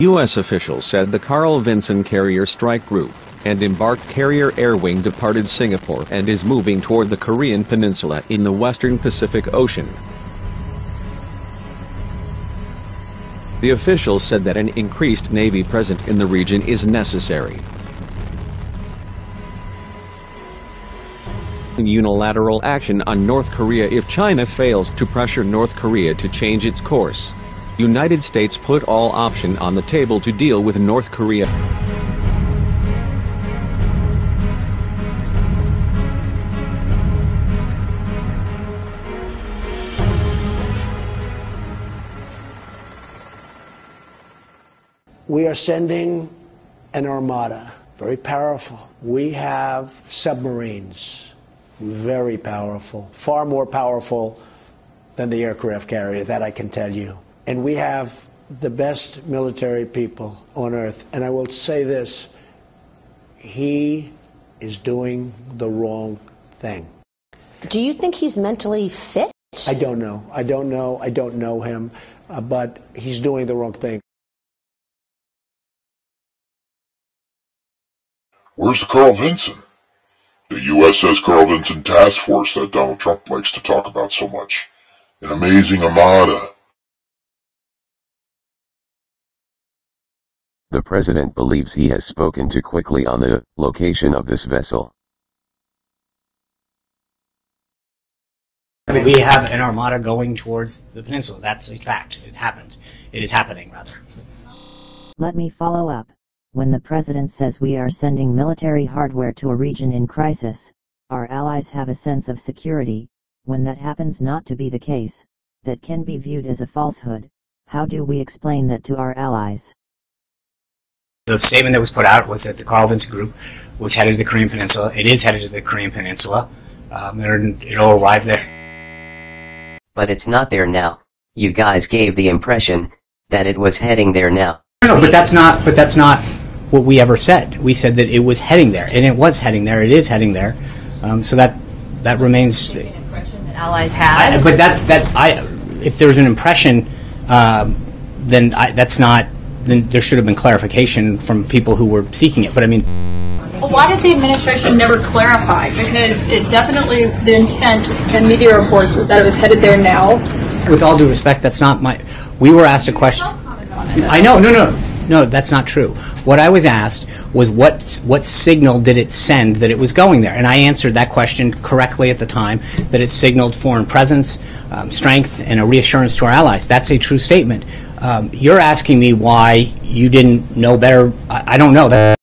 U.S. officials said the Carl Vinson Carrier Strike Group and embarked Carrier Air Wing departed Singapore and is moving toward the Korean peninsula in the western Pacific Ocean. The officials said that an increased Navy presence in the region is necessary. Unilateral action on North Korea if China fails to pressure North Korea to change its course. United States put all option on the table to deal with North Korea. We are sending an armada, very powerful. We have submarines, very powerful, far more powerful than the aircraft carrier, that I can tell you. And we have the best military people on earth. And I will say this he is doing the wrong thing. Do you think he's mentally fit? I don't know. I don't know. I don't know him. Uh, but he's doing the wrong thing. Where's the Carl Vinson? The USS Carl Vinson Task Force that Donald Trump likes to talk about so much. An amazing armada. The president believes he has spoken too quickly on the location of this vessel. I mean, we have an armada going towards the peninsula. That's a fact. It happened. It is happening, rather. Let me follow up. When the president says we are sending military hardware to a region in crisis, our allies have a sense of security, when that happens not to be the case, that can be viewed as a falsehood, how do we explain that to our allies? The statement that was put out was that the Carl Vinson Group was headed to the Korean Peninsula. It is headed to the Korean Peninsula. Um, it'll arrive there. But it's not there now. You guys gave the impression that it was heading there now. No, but that's not. But that's not what we ever said. We said that it was heading there, and it was heading there. It is heading there. Um, so that that remains. An impression that allies have. I, but that's that's I. If there's an impression, um, then I, that's not. Then there should have been clarification from people who were seeking it. But I mean. Well, why did the administration never clarify? Because it definitely the intent and media reports was that it was headed there now. With all due respect, that's not my. We were asked a question. I know, no, no, no, that's not true. What I was asked was what what signal did it send that it was going there, and I answered that question correctly at the time. That it signaled foreign presence, um, strength, and a reassurance to our allies. That's a true statement. Um, you're asking me why you didn't know better. I, I don't know that.